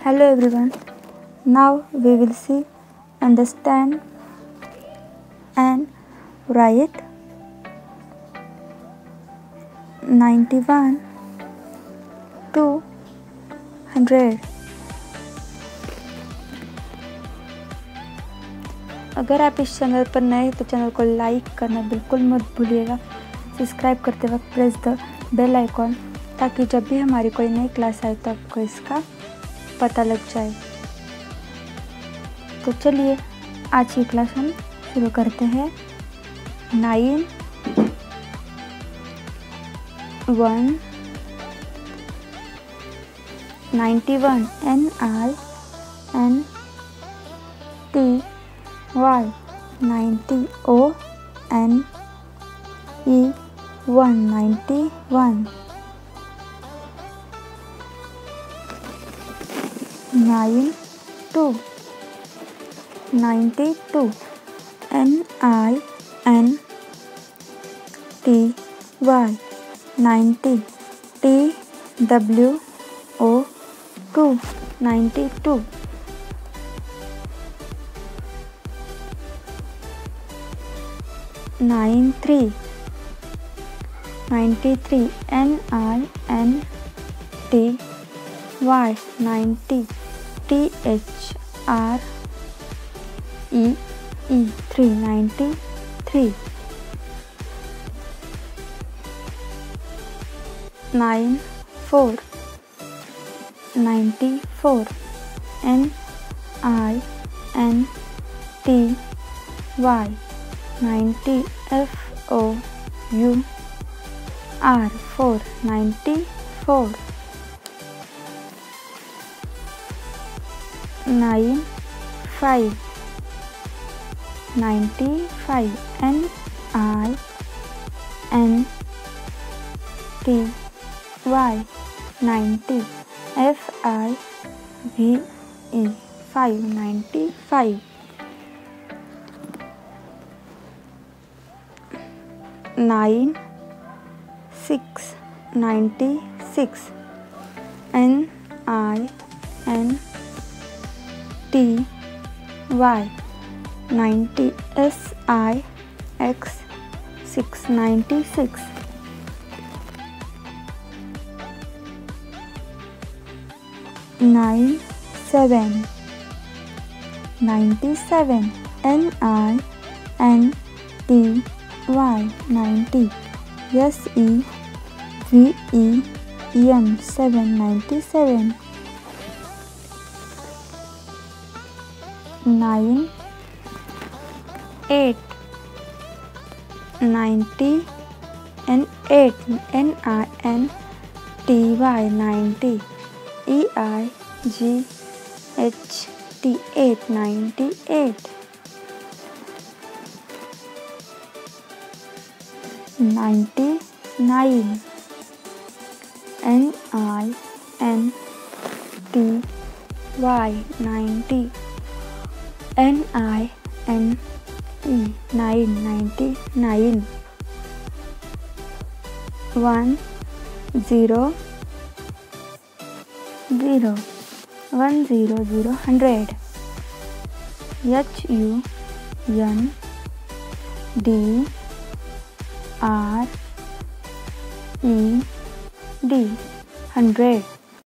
Hello everyone. Now we will see, understand and write 91 to 100. अगर आप इस channel पर नए हैं तो चैनल को लाइक करना बिल्कुल मत भूलिएगा सब्सक्राइब करते वक्त प्रेस द बेल आइकॉन ताकि जब भी हमारी कोई नई क्लास आए तो आपको इसका पता लग जाए। तो चलिए, आज की क्लास हम शुरू करते हैं। Nine, one, ninety one, N I N, T, Y, ninety, O, N, E, one, ninety one. nine two ninety two N I N T Y. ninety T W O two ninety two nine three ninety three N R N T Y 90 T H R E E 393 9 4 94 N I N T Y. 90 F O U. R 494 nine five ninety five N I N T Y ninety F I V E five ninety five nine six ninety six N 90 SI X 696 nine seven. Ninety seven. N I N T Y ninety. E m 797 nine eight ninety and eight N I N T Y ninety E I G H T eight ninety eight ninety nine N I N T Y ninety N I N E nine ninety nine one zero zero one zero zero hundred H U N D R E D hundred